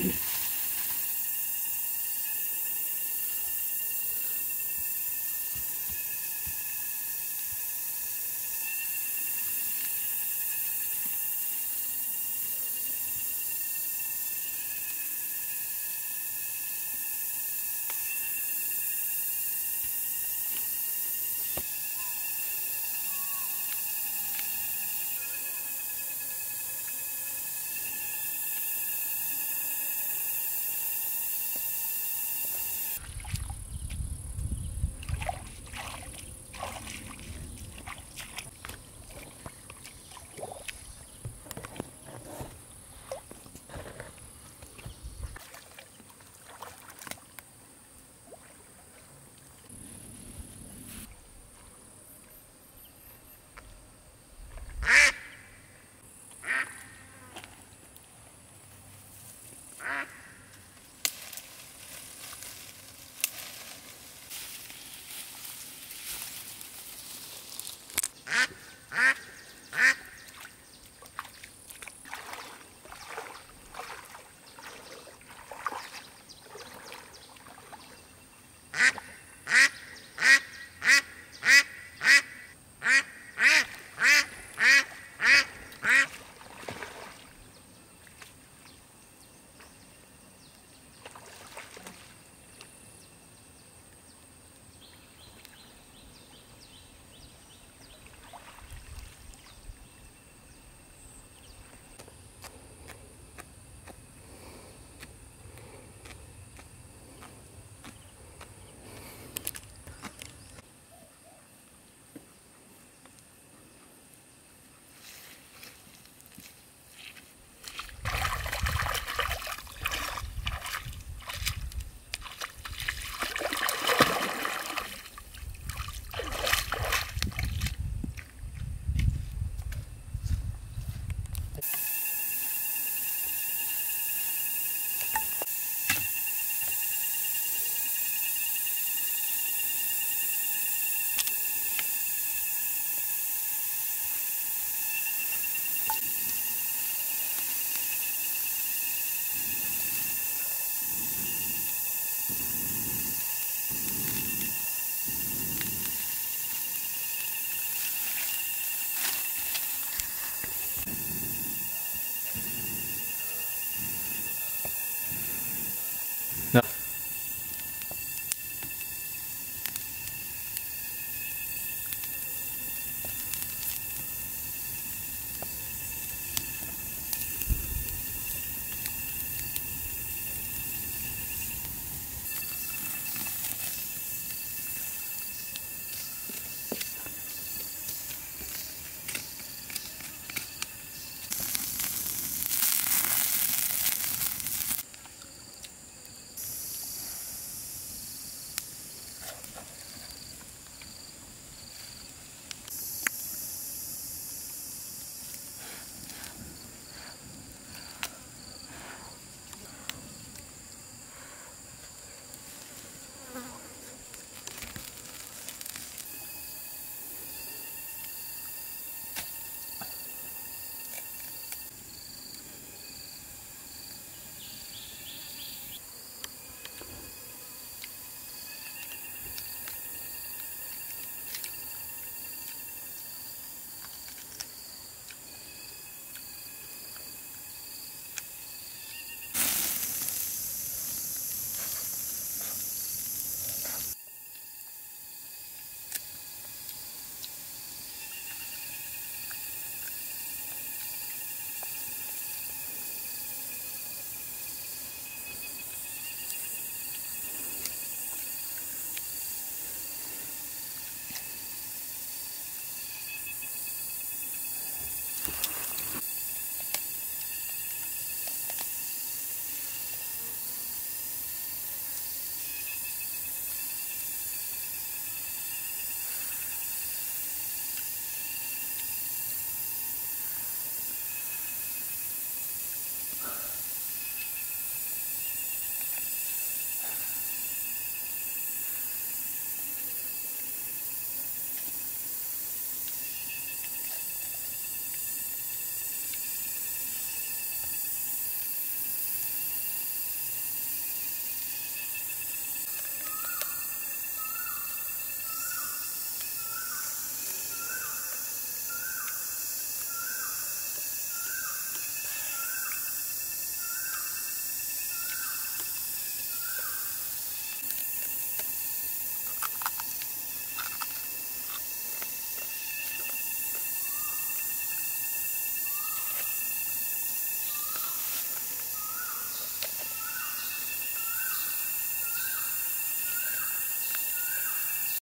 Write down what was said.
Mm-hmm.